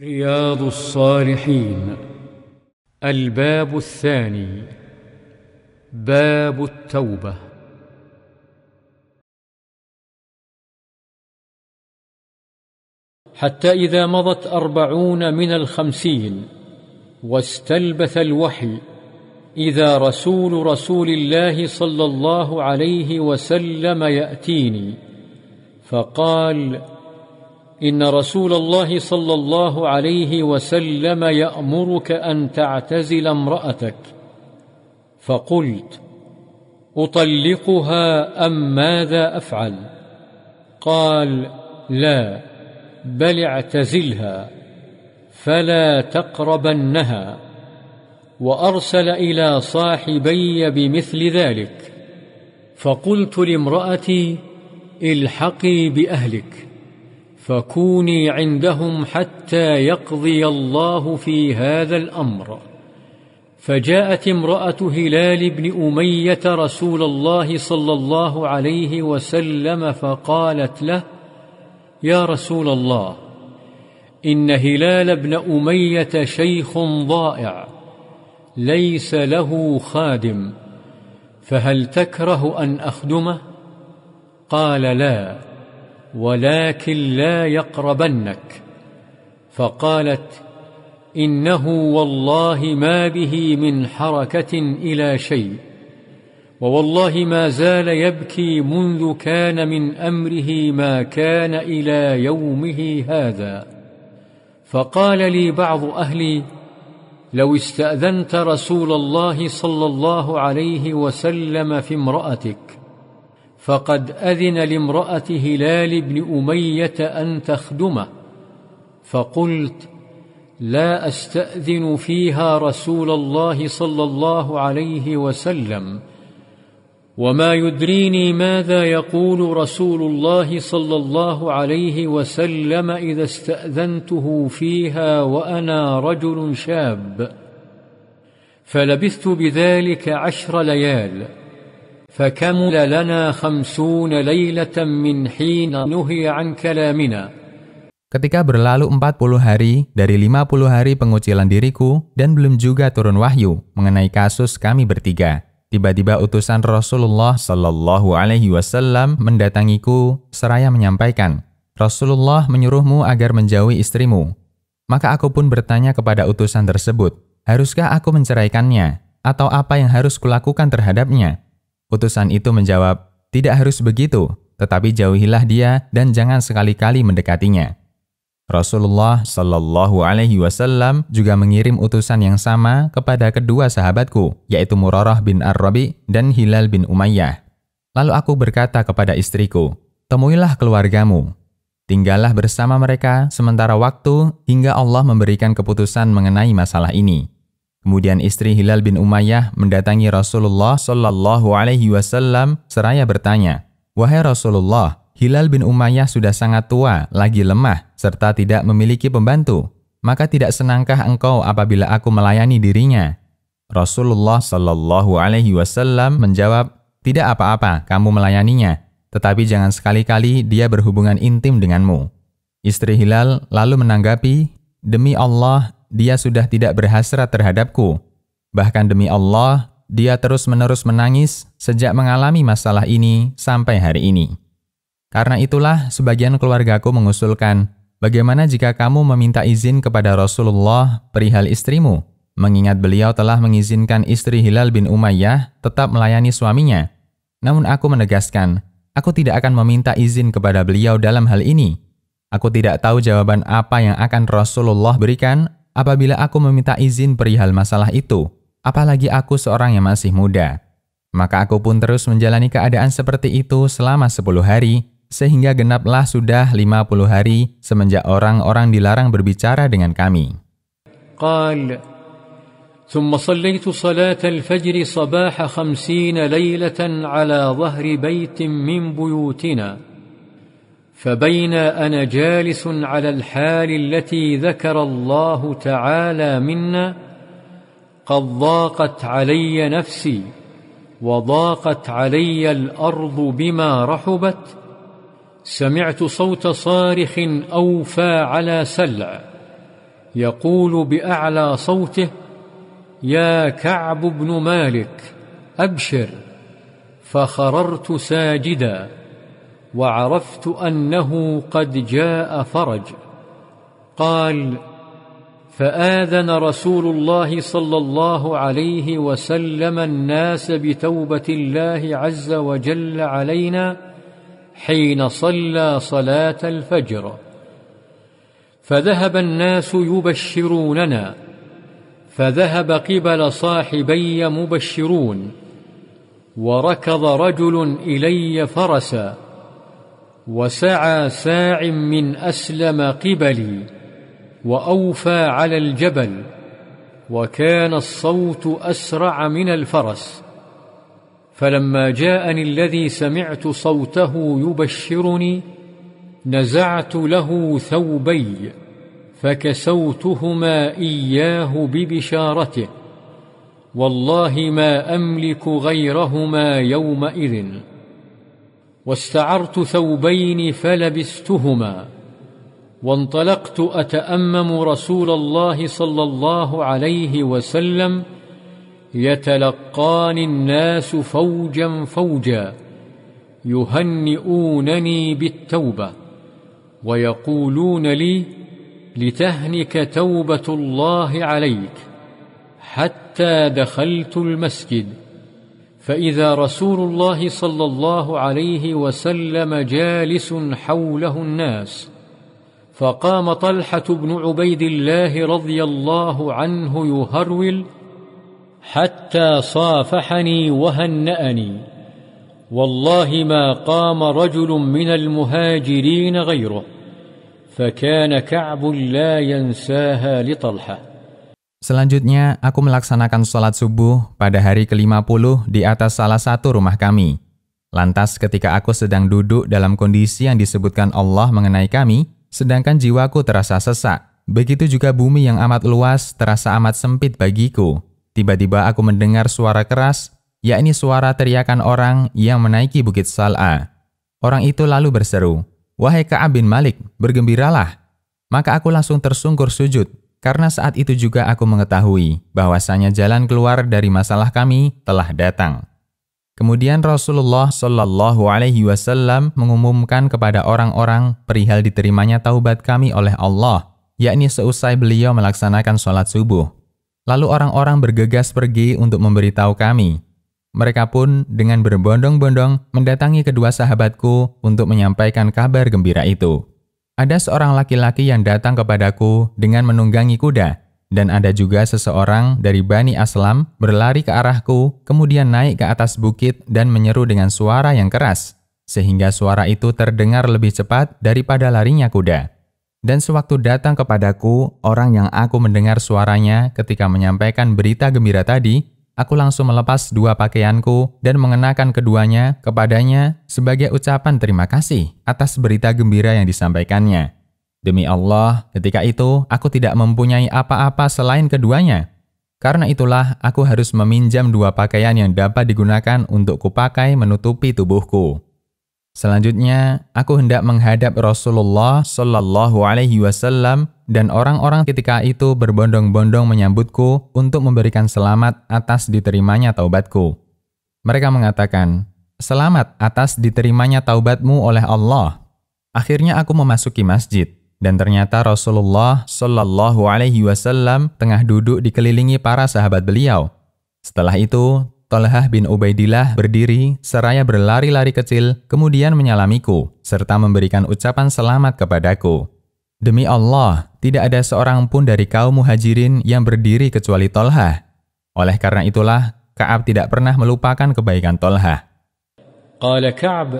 رياض الصالحين. الباب الثاني. باب التوبة. حتى إذا مضت أربعون من الخمسين واستلبث الوحي إذا رسول رسول الله صلى الله عليه وسلم يأتيني فقال إن رسول الله صلى الله عليه وسلم يأمرك أن تعتزل امرأتك. فقلت أطلقها أم ماذا أفعل؟ قال لا بل اعتزلها فلا تقربنها وأرسل إلى صاحبي بمثل ذلك. فقلت لامرأتي الحقي بأهلك. فكوني عندهم حتى يقضي الله في هذا الأمر. فجاءت امرأة هلال بن أمية رسول الله صلى الله عليه وسلم فقالت له يا رسول الله إن هلال بن أمية شيخ ضائع ليس له خادم فهل تكره أن أخدمه؟ قال لا. ولكن لا يقربنك. فقالت إنه والله ما به من حركة إلى شيء ووالله ما زال يبكي منذ كان من أمره ما كان إلى يومه هذا. فقال لي بعض أهلي لو استأذنت رسول الله صلى الله عليه وسلم في امرأتك فقد أذن لامرأة هلال بن أمية أن تخدمه فقلت لا أستأذن فيها رسول الله صلى الله عليه وسلم. وما يدريني ماذا يقول رسول الله صلى الله عليه وسلم إذا استأذنته فيها وأنا رجل شاب. فلبثت بذلك عشر ليال. فكمل لنا خمسون ليله من حين نهي عن كلامنا Ketika berlalu 40 hari dari 50 hari pengucilan diriku dan belum juga turun wahyu mengenai kasus kami bertiga, tiba-tiba utusan Rasulullah Shallallahu Alaihi Wasallam mendatangiku seraya menyampaikan, Rasulullah menyuruhmu agar menjauhi istrimu. Maka aku pun bertanya kepada utusan tersebut, haruskah aku menceraikannya atau apa yang harus kulakukan terhadapnya? Utusan itu menjawab, tidak harus begitu, tetapi jauhilah dia dan jangan sekali-kali mendekatinya. Rasulullah Shallallahu Alaihi Wasallam juga mengirim utusan yang sama kepada kedua sahabatku, yaitu Murarah bin Ar-Rabi dan Hilal bin Umayyah. Lalu aku berkata kepada istriku, temuilah keluargamu, tinggallah bersama mereka sementara waktu hingga Allah memberikan keputusan mengenai masalah ini. Kemudian istri Hilal bin Umayyah mendatangi Rasulullah Shallallahu Alaihi Wasallam seraya bertanya, wahai Rasulullah, Hilal bin Umayyah sudah sangat tua, lagi lemah, serta tidak memiliki pembantu. Maka tidak senangkah engkau apabila aku melayani dirinya? Rasulullah Shallallahu Alaihi Wasallam menjawab, tidak apa-apa, kamu melayaninya, tetapi jangan sekali-kali dia berhubungan intim denganmu. Istri Hilal lalu menanggapi, demi Allah, dia sudah tidak berhasrat terhadapku. Bahkan demi Allah, dia terus-menerus menangis sejak mengalami masalah ini sampai hari ini. Karena itulah sebagian keluargaku mengusulkan, bagaimana jika kamu meminta izin kepada Rasulullah perihal istrimu, mengingat beliau telah mengizinkan istri Hilal bin Umayyah tetap melayani suaminya. Namun aku menegaskan, aku tidak akan meminta izin kepada beliau dalam hal ini. Aku tidak tahu jawaban apa yang akan Rasulullah berikan apabila aku meminta izin perihal masalah itu, apalagi aku seorang yang masih muda. Maka aku pun terus menjalani keadaan seperti itu selama 10 hari, sehingga genaplah sudah 50 hari semenjak orang-orang dilarang berbicara dengan kami. قال ثم صليت صلاة الفجر صباح خمسين ليلة على ظهر بيت من بيوتنا فبين أنا جالس على الحال التي ذكر الله تعالى منا قد ضاقت علي نفسي وضاقت علي الأرض بما رحبت سمعت صوت صارخ أوفى على سلع يقول بأعلى صوته يا كعب بن مالك أبشر فخررت ساجدا وعرفت أنه قد جاء فرج. قال فآذن رسول الله صلى الله عليه وسلم الناس بتوبة الله عز وجل علينا حين صلى صلاة الفجر. فذهب الناس يبشروننا فذهب قبل صاحبي مبشرون وركض رجل إلي فرسا. وسعى ساع من أسلم قبلي وأوفى على الجبل وكان الصوت أسرع من الفرس فلما جاءني الذي سمعت صوته يبشرني نزعت له ثوبي فكسوتهما إياه ببشارته والله ما أملك غيرهما يومئذ واستعرت ثوبين فلبستهما وانطلقت أتأمم رسول الله صلى الله عليه وسلم يتلقاني الناس فوجا فوجا يهنئونني بالتوبة ويقولون لي لتهنك توبة الله عليك حتى دخلت المسجد فإذا رسول الله صلى الله عليه وسلم جالس حوله الناس فقام طلحة بن عبيد الله رضي الله عنه يهرول حتى صافحني وهنأني. والله ما قام رجل من المهاجرين غيره فكان كعب لا ينساها لطلحة. Selanjutnya, aku melaksanakan sholat subuh pada hari ke-50 di atas salah satu rumah kami. Lantas ketika aku sedang duduk dalam kondisi yang disebutkan Allah mengenai kami, sedangkan jiwaku terasa sesak, begitu juga bumi yang amat luas terasa amat sempit bagiku. Tiba-tiba aku mendengar suara keras, yakni suara teriakan orang yang menaiki bukit Sal'a. Orang itu lalu berseru, Wahai Ka'ab bin Malik, bergembiralah. Maka aku langsung tersungkur sujud, karena saat itu juga aku mengetahui bahwasanya jalan keluar dari masalah kami telah datang. Kemudian Rasulullah Shallallahu Alaihi Wasallam mengumumkan kepada orang-orang perihal diterimanya taubat kami oleh Allah, yakni seusai beliau melaksanakan sholat subuh. Lalu orang-orang bergegas pergi untuk memberitahu kami. Mereka pun dengan berbondong-bondong mendatangi kedua sahabatku untuk menyampaikan kabar gembira itu. Ada seorang laki-laki yang datang kepadaku dengan menunggangi kuda, dan ada juga seseorang dari Bani Aslam berlari ke arahku, kemudian naik ke atas bukit dan menyeru dengan suara yang keras, sehingga suara itu terdengar lebih cepat daripada larinya kuda. Dan sewaktu datang kepadaku, orang yang aku mendengar suaranya ketika menyampaikan berita gembira tadi, aku langsung melepas dua pakaianku dan mengenakan keduanya kepadanya sebagai ucapan terima kasih atas berita gembira yang disampaikannya. Demi Allah, ketika itu aku tidak mempunyai apa-apa selain keduanya. Karena itulah aku harus meminjam dua pakaian yang dapat digunakan untuk kupakai menutupi tubuhku. Selanjutnya, aku hendak menghadap Rasulullah Shallallahu Alaihi Wasallam dan orang-orang ketika itu berbondong-bondong menyambutku untuk memberikan selamat atas diterimanya taubatku. Mereka mengatakan, Selamat atas diterimanya taubatmu oleh Allah. Akhirnya aku memasuki masjid, dan ternyata Rasulullah Shallallahu Alaihi Wasallam tengah duduk dikelilingi para sahabat beliau. Setelah itu, Tolhah bin Ubaidillah berdiri seraya berlari-lari kecil kemudian menyalamiku serta memberikan ucapan selamat kepadaku. Demi Allah, tidak ada seorang pun dari kaum muhajirin yang berdiri kecuali Tolhah. Oleh karena itulah, Ka'ab tidak pernah melupakan kebaikan Tolhah. Qala Ka'ab,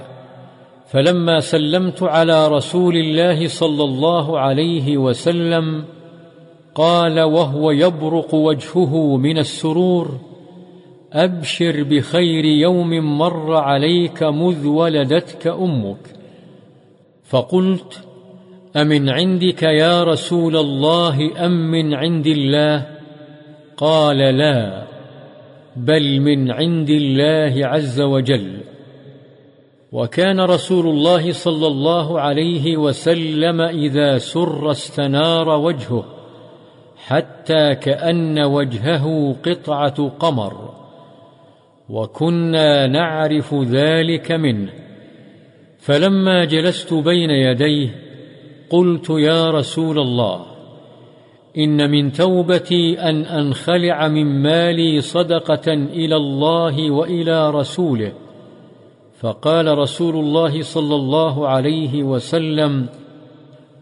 فلما سلمت على رسول الله صلى الله عليه وسلم قال وهو يبرق وجهه من السرور ابشر بخير يوم مر عليك مذ ولدتك امك فقلت أمن عندك يا رسول الله ام من عند الله؟ قال لا بل من عند الله عز وجل. وكان رسول الله صلى الله عليه وسلم إذا سر استنار وجهه حتى كأن وجهه قطعة قمر. وكنا نعرف ذلك منه. فلما جلست بين يديه قلت يا رسول الله إن من توبتي أن أنخلع من مالي صدقة إلى الله وإلى رسوله. فقال رسول الله صلى الله عليه وسلم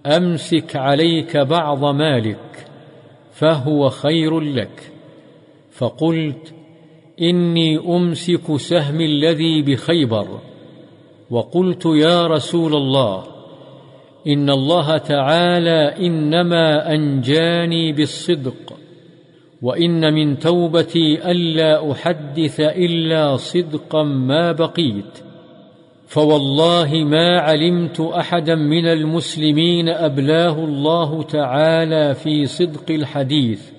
أمسك عليك بعض مالك فهو خير لك. فقلت إني أمسك سهم الذي بخيبر. وقلت يا رسول الله إن الله تعالى إنما أنجاني بالصدق وإن من توبتي ألا أحدث إلا صدقا ما بقيت فوالله ما علمت أحدا من المسلمين أبلاه الله تعالى في صدق الحديث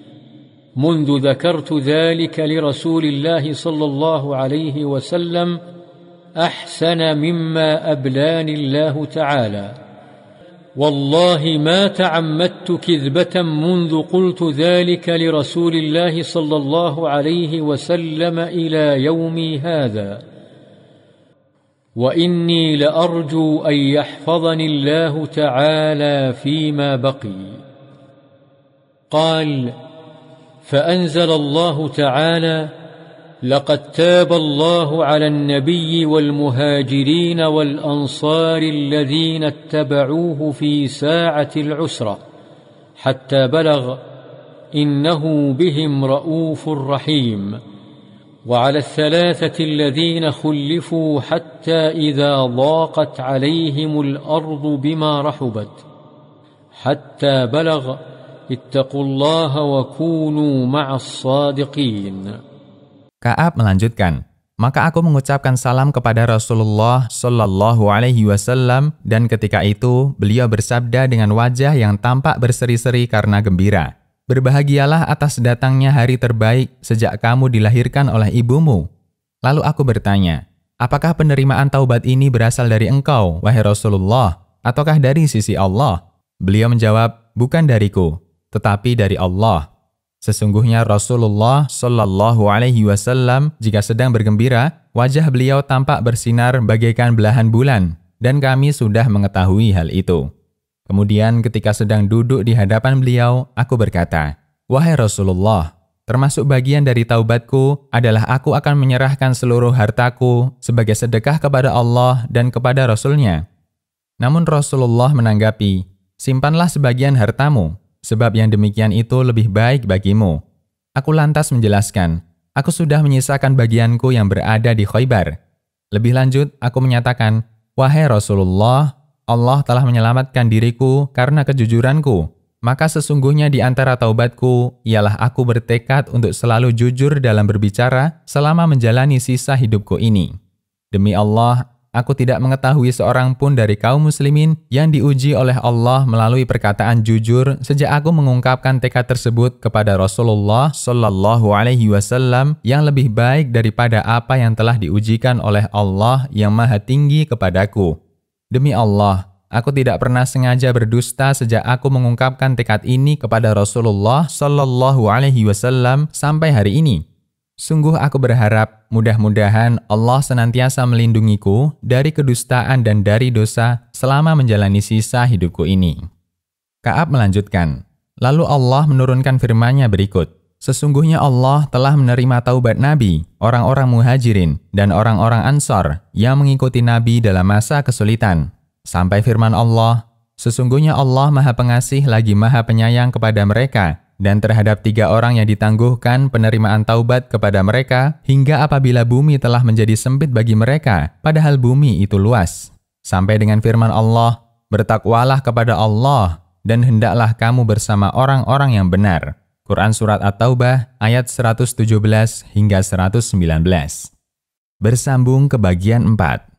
منذ ذكرت ذلك لرسول الله صلى الله عليه وسلم أحسن مما أبلاني الله تعالى. والله ما تعمدت كذبة منذ قلت ذلك لرسول الله صلى الله عليه وسلم إلى يومي هذا. وإني لأرجو أن يحفظني الله تعالى فيما بقي. قال فأنزل الله تعالى لقد تاب الله على النبي والمهاجرين والأنصار الذين اتبعوه في ساعة العسرة حتى بلغ إنه بهم رؤوف رحيم. وعلى الثلاثة الذين خلفوا حتى إذا ضاقت عليهم الأرض بما رحبت حتى بلغ اتقوا الله وكونوا مع الصادقين. Kaab melanjutkan, maka aku mengucapkan salam kepada Rasulullah Shallallahu Alaihi Wasallam dan ketika itu beliau bersabda dengan wajah yang tampak berseri-seri karena gembira. Berbahagialah atas datangnya hari terbaik sejak kamu dilahirkan oleh ibumu. Lalu aku bertanya, apakah penerimaan taubat ini berasal dari engkau, wahai Rasulullah, ataukah dari sisi Allah? Beliau menjawab, bukan dariku, tetapi dari Allah. Sesungguhnya Rasulullah Shallallahu Alaihi Wasallam jika sedang bergembira, wajah beliau tampak bersinar bagaikan belahan bulan, dan kami sudah mengetahui hal itu. Kemudian ketika sedang duduk di hadapan beliau, aku berkata, Wahai Rasulullah, termasuk bagian dari taubatku adalah aku akan menyerahkan seluruh hartaku sebagai sedekah kepada Allah dan kepada Rasulnya. Namun Rasulullah menanggapi, simpanlah sebagian hartamu, sebab yang demikian itu lebih baik bagimu. Aku lantas menjelaskan, aku sudah menyisakan bagianku yang berada di Khaybar. Lebih lanjut, aku menyatakan, Wahai Rasulullah, Allah telah menyelamatkan diriku karena kejujuranku. Maka sesungguhnya di antara taubatku, ialah aku bertekad untuk selalu jujur dalam berbicara selama menjalani sisa hidupku ini. Demi Allah, aku tidak mengetahui seorang pun dari kaum muslimin yang diuji oleh Allah melalui perkataan jujur sejak aku mengungkapkan tekad tersebut kepada Rasulullah Shallallahu Alaihi Wasallam yang lebih baik daripada apa yang telah diujikan oleh Allah yang Maha Tinggi kepadaku. Demi Allah, aku tidak pernah sengaja berdusta sejak aku mengungkapkan tekad ini kepada Rasulullah Shallallahu Alaihi Wasallam sampai hari ini. Sungguh aku berharap mudah-mudahan Allah senantiasa melindungiku dari kedustaan dan dari dosa selama menjalani sisa hidupku ini. Kaab melanjutkan, lalu Allah menurunkan firman-Nya berikut. Sesungguhnya Allah telah menerima taubat Nabi, orang-orang muhajirin, dan orang-orang ansor yang mengikuti Nabi dalam masa kesulitan. Sampai firman Allah, Sesungguhnya Allah maha pengasih lagi maha penyayang kepada mereka, dan terhadap tiga orang yang ditangguhkan penerimaan taubat kepada mereka, hingga apabila bumi telah menjadi sempit bagi mereka, padahal bumi itu luas. Sampai dengan firman Allah, Bertakwalah kepada Allah, dan hendaklah kamu bersama orang-orang yang benar. Quran Surat At-Taubah ayat 117 hingga 119. Bersambung ke bagian 4.